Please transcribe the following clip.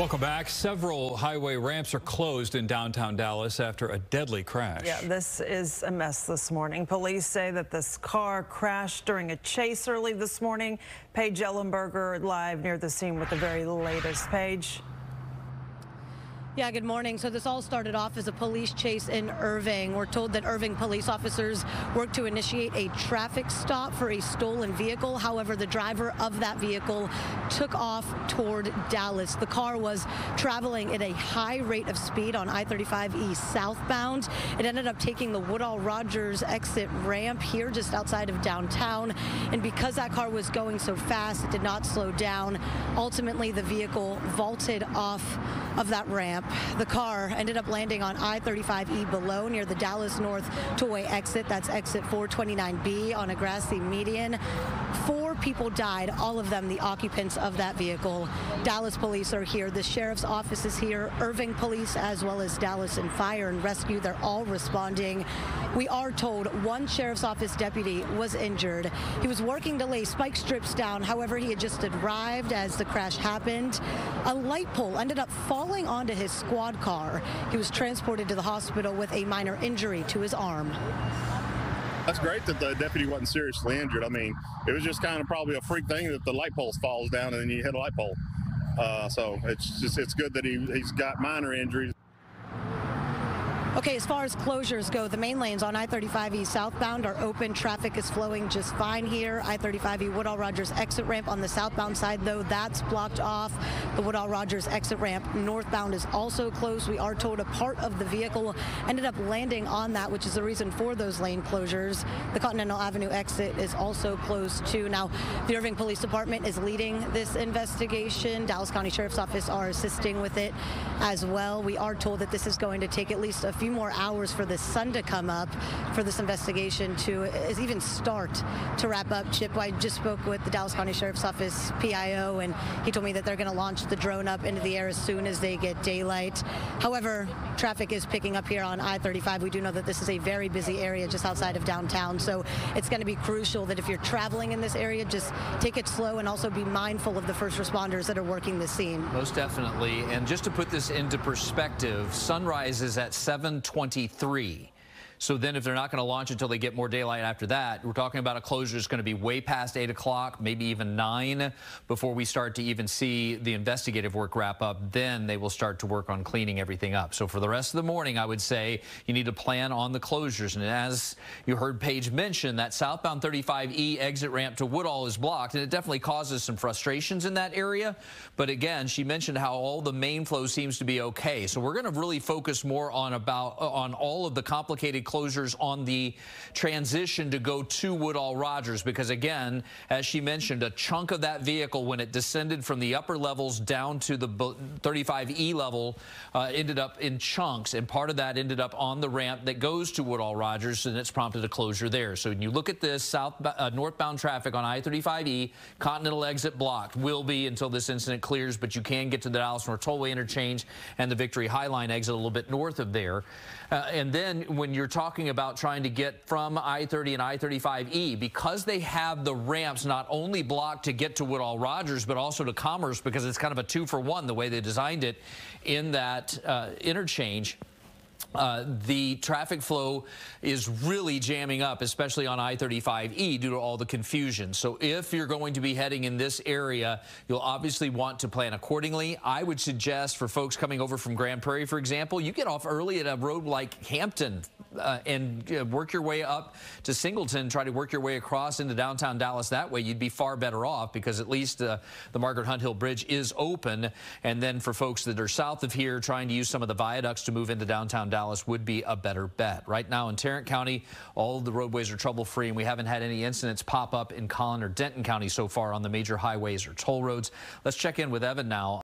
Welcome back. Several highway ramps are closed in downtown Dallas after a deadly crash. Yeah, this is a mess this morning. Police say that this car crashed during a chase early this morning. Paige Ellenberger live near the scene with the very latest. Paige. Yeah, good morning. So this all started off as a police chase in Irving. We're told that Irving police officers worked to initiate a traffic stop for a stolen vehicle. However, the driver of that vehicle took off toward Dallas. The car was traveling at a high rate of speed on I-35 East southbound. It ended up taking the Woodall Rogers exit ramp here just outside of downtown. And because that car was going so fast, it did not slow down. Ultimately, the vehicle vaulted off of that ramp ramp. The car ended up landing on I-35E below near the Dallas North Tollway exit. That's exit 429B on a grassy median. Four people died, all of them the occupants of that vehicle. Dallas police are here. The sheriff's office is here. Irving police as well as Dallas and Fire and Rescue. They're all responding. We are told one sheriff's office deputy was injured. He was working to lay spike strips down. However, he had just arrived as the crash happened. A light pole ended up falling onto his squad car. He was transported to the hospital with a minor injury to his arm. That's great that the deputy wasn't seriously injured. I mean, it was just kind of probably a freak thing that the light pole falls down and then you hit a light pole. Uh, so it's just it's good that he, he's got minor injuries. Okay, as far as closures go, the main lanes on I-35E southbound are open. Traffic is flowing just fine here. I-35E Woodall Rogers exit ramp on the southbound side, though, that's blocked off. The Woodall Rogers exit ramp northbound is also closed. We are told a part of the vehicle ended up landing on that, which is the reason for those lane closures. The Continental Avenue exit is also closed, too. Now, the Irving Police Department is leading this investigation. Dallas County Sheriff's Office are assisting with it as well. We are told that this is going to take at least a few more hours for the sun to come up for this investigation to even start to wrap up. Chip, I just spoke with the Dallas County Sheriff's Office PIO, and he told me that they're going to launch the drone up into the air as soon as they get daylight. However, traffic is picking up here on I-35. We do know that this is a very busy area just outside of downtown, so it's going to be crucial that if you're traveling in this area, just take it slow and also be mindful of the first responders that are working the scene. Most definitely. And just to put this into perspective, sunrise is at 7 723. So then if they're not going to launch until they get more daylight after that, we're talking about a closure that's going to be way past 8 o'clock, maybe even 9 before we start to even see the investigative work wrap up. Then they will start to work on cleaning everything up. So for the rest of the morning, I would say you need to plan on the closures. And as you heard Paige mention, that southbound 35E exit ramp to Woodall is blocked, and it definitely causes some frustrations in that area. But again, she mentioned how all the main flow seems to be okay. So we're going to really focus more on about on all of the complicated closures on the transition to go to Woodall Rogers because, again, as she mentioned, a chunk of that vehicle, when it descended from the upper levels down to the 35E level, uh, ended up in chunks, and part of that ended up on the ramp that goes to Woodall Rogers, and it's prompted a closure there. So when you look at this south uh, northbound traffic on I-35E, Continental exit blocked will be until this incident clears, but you can get to the Dallas North Tollway interchange and the Victory Highline exit a little bit north of there. Uh, and then when you're talking talking about trying to get from I-30 and I-35E because they have the ramps not only blocked to get to Woodall Rogers, but also to Commerce because it's kind of a two for one the way they designed it in that uh, interchange. Uh, the traffic flow is really jamming up, especially on I-35E due to all the confusion. So if you're going to be heading in this area, you'll obviously want to plan accordingly. I would suggest for folks coming over from Grand Prairie, for example, you get off early at a road like Hampton uh, and uh, work your way up to Singleton, try to work your way across into downtown Dallas that way. You'd be far better off because at least uh, the Margaret Hunt Hill Bridge is open. And then for folks that are south of here trying to use some of the viaducts to move into downtown Dallas, would be a better bet. Right now in Tarrant County, all the roadways are trouble-free, and we haven't had any incidents pop up in Collin or Denton County so far on the major highways or toll roads. Let's check in with Evan now.